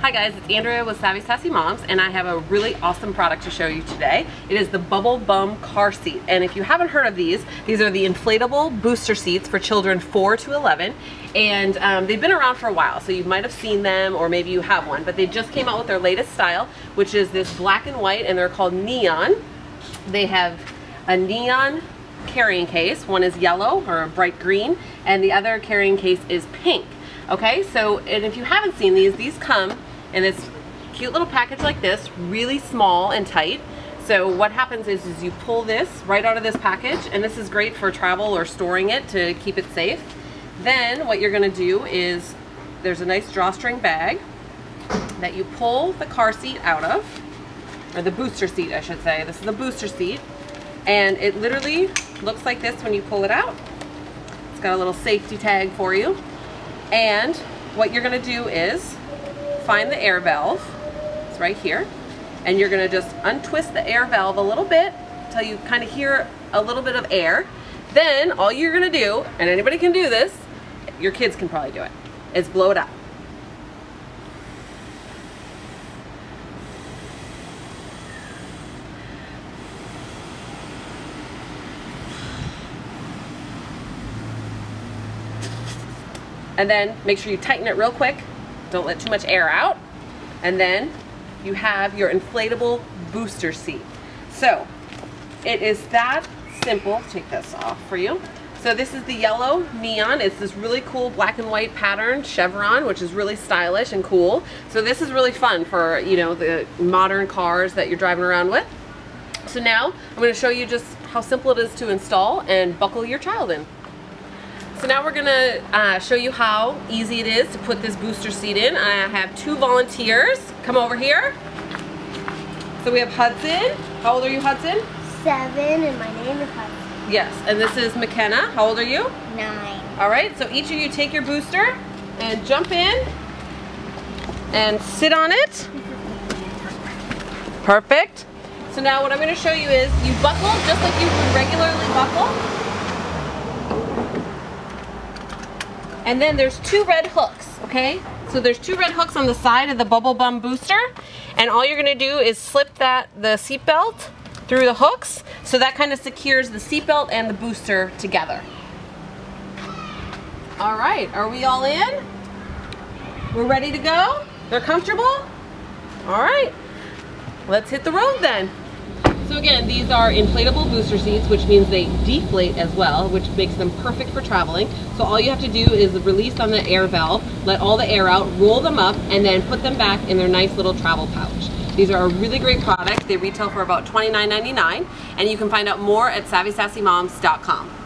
Hi guys, it's Andrea with Savvy Sassy Moms and I have a really awesome product to show you today. It is the Bubble Bum car seat and if you haven't heard of these, these are the inflatable booster seats for children 4 to 11 and um, they've been around for a while so you might have seen them or maybe you have one but they just came out with their latest style which is this black and white and they're called Neon. They have a neon carrying case. One is yellow or bright green and the other carrying case is pink. Okay, so and if you haven't seen these, these come in this cute little package like this, really small and tight. So what happens is, is you pull this right out of this package and this is great for travel or storing it to keep it safe. Then what you're gonna do is there's a nice drawstring bag that you pull the car seat out of, or the booster seat I should say. This is a booster seat and it literally looks like this when you pull it out. It's got a little safety tag for you. And what you're gonna do is find the air valve. It's right here. And you're gonna just untwist the air valve a little bit until you kind of hear a little bit of air. Then all you're gonna do, and anybody can do this, your kids can probably do it, is blow it up. And then make sure you tighten it real quick. Don't let too much air out. And then you have your inflatable booster seat. So it is that simple. Take this off for you. So this is the yellow neon. It's this really cool black and white pattern chevron, which is really stylish and cool. So this is really fun for, you know, the modern cars that you're driving around with. So now I'm going to show you just how simple it is to install and buckle your child in. So now we're gonna uh, show you how easy it is to put this booster seat in. I have two volunteers. Come over here. So we have Hudson. How old are you, Hudson? Seven, and my name is Hudson. Yes, and this is McKenna. How old are you? Nine. All right, so each of you take your booster and jump in and sit on it. Perfect. So now what I'm gonna show you is you buckle just like you regularly buckle. And then there's two red hooks, okay? So there's two red hooks on the side of the Bubble Bum booster. And all you're gonna do is slip that the seatbelt through the hooks. So that kind of secures the seatbelt and the booster together. All right, are we all in? We're ready to go? They're comfortable? All right, let's hit the road then. So again, these are inflatable booster seats, which means they deflate as well, which makes them perfect for traveling. So all you have to do is release on the air valve, let all the air out, roll them up, and then put them back in their nice little travel pouch. These are a really great product. They retail for about $29.99, and you can find out more at SavvySassyMoms.com.